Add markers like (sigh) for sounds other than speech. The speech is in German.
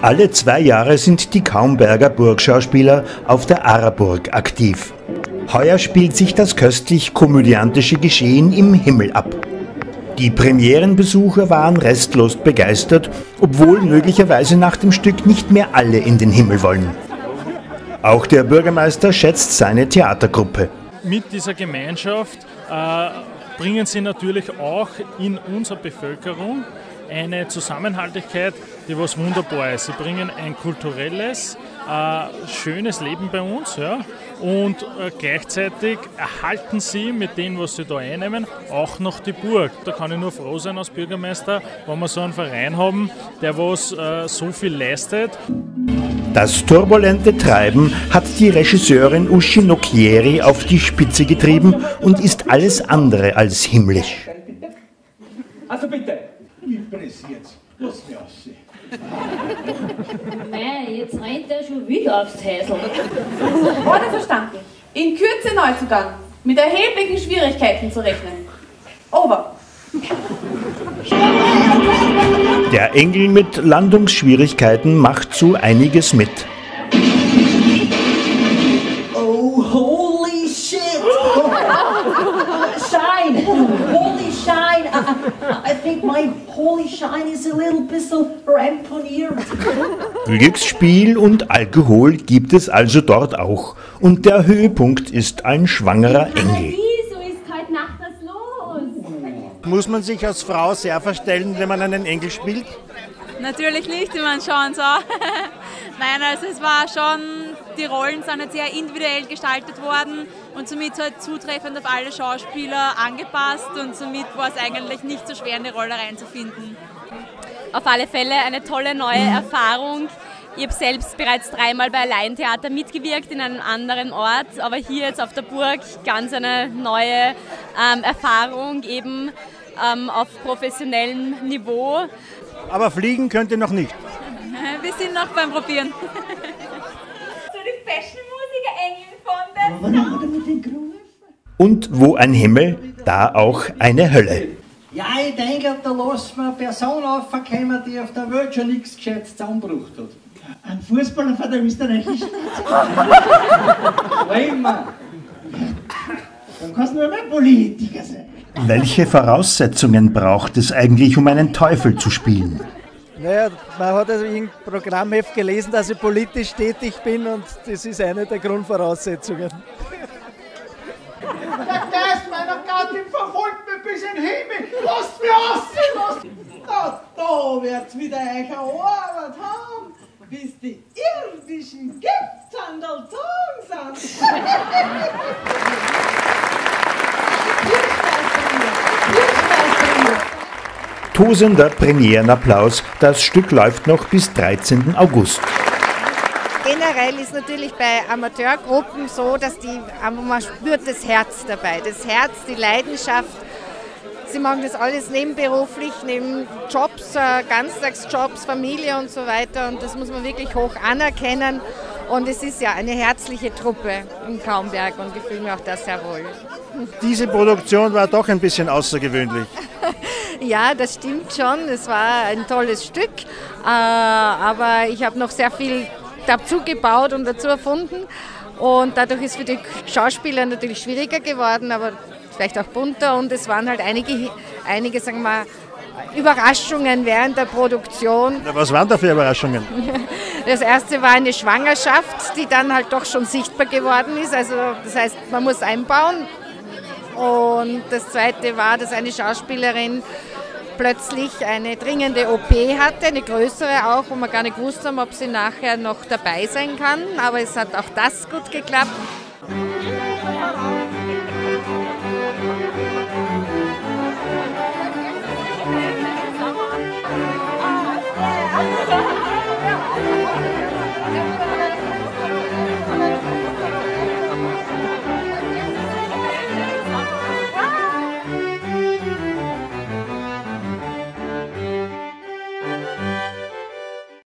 Alle zwei Jahre sind die Kaumberger Burgschauspieler auf der Araburg aktiv. Heuer spielt sich das köstlich-komödiantische Geschehen im Himmel ab. Die Premierenbesucher waren restlos begeistert, obwohl möglicherweise nach dem Stück nicht mehr alle in den Himmel wollen. Auch der Bürgermeister schätzt seine Theatergruppe. Mit dieser Gemeinschaft äh, bringen sie natürlich auch in unsere Bevölkerung eine Zusammenhaltigkeit, die was wunderbar ist. Sie bringen ein kulturelles, äh, schönes Leben bei uns ja, und äh, gleichzeitig erhalten sie mit dem, was sie da einnehmen, auch noch die Burg. Da kann ich nur froh sein als Bürgermeister, wenn wir so einen Verein haben, der was äh, so viel leistet. Das turbulente Treiben hat die Regisseurin Uschi Nocchieri auf die Spitze getrieben und ist alles andere als himmlisch. Also bitte, mich pressiert's. Lass mich aussehen. Mei, jetzt rennt er schon wieder aufs Häusl. Wurde verstanden. In Kürze Neuzugang. Mit erheblichen Schwierigkeiten zu rechnen. Over. Der Engel mit Landungsschwierigkeiten macht so einiges mit. Oh, holy shit! (laughs) shine! Glücksspiel und Alkohol gibt es also dort auch. Und der Höhepunkt ist ein schwangerer Engel. Wieso ist heute Nacht was los? Muss man sich als Frau sehr verstellen, wenn man einen Engel spielt? Natürlich nicht, ich meine schon so. Nein, also es war schon, die Rollen sind jetzt sehr individuell gestaltet worden und somit halt zutreffend auf alle Schauspieler angepasst und somit war es eigentlich nicht so schwer, in die Rolle reinzufinden. Auf alle Fälle eine tolle neue Erfahrung. Ich habe selbst bereits dreimal bei Laientheater mitgewirkt in einem anderen Ort, aber hier jetzt auf der Burg ganz eine neue ähm, Erfahrung, eben ähm, auf professionellem Niveau. Aber fliegen könnt ihr noch nicht. Wir sind noch beim Probieren. (laughs) So die Fashion-Musiker-Engel von der Und wo ein Himmel, da auch eine Hölle. Ja, ich denke, da lassen wir eine Person aufkommen, die auf der Welt schon nichts Gescheites zusammengebracht hat. Ein Fußballer von der österreichischen (laughs) Immer. Dann kannst du nur mehr Politiker sein. Welche Voraussetzungen braucht es eigentlich, um einen Teufel zu spielen? Naja, man hat also im Programmheft gelesen, dass ich politisch tätig bin und das ist eine der Grundvoraussetzungen. Der Geist meiner Gattin verfolgt mich bis in den Himmel. Lasst mich aussehen, lasst Na, da wird's wieder euch Arbeit haben, bis die irdischen Gifts an der Zunge sind. (laughs) Tosender Premierenapplaus. Das Stück läuft noch bis 13. August. Generell ist natürlich bei Amateurgruppen so, dass die, man spürt das Herz dabei. Das Herz, die Leidenschaft. Sie machen das alles nebenberuflich, neben Jobs, äh, Ganztagsjobs, Familie und so weiter. Und das muss man wirklich hoch anerkennen. Und es ist ja eine herzliche Truppe in Kaumberg und ich fühle mich auch da sehr wohl. Diese Produktion war doch ein bisschen außergewöhnlich. (laughs) Ja, das stimmt schon. Es war ein tolles Stück, äh, aber ich habe noch sehr viel dazu gebaut und dazu erfunden. Und dadurch ist für die Schauspieler natürlich schwieriger geworden, aber vielleicht auch bunter. Und es waren halt einige, einige sagen wir, mal, Überraschungen während der Produktion. Was waren da für Überraschungen? (laughs) Das erste war eine Schwangerschaft, die dann halt doch schon sichtbar geworden ist. Also das heißt, man muss einbauen. Und das Zweite war, dass eine Schauspielerin plötzlich eine dringende OP hatte, eine größere auch, wo wir gar nicht gewusst haben, ob sie nachher noch dabei sein kann. Aber es hat auch das gut geklappt. Musik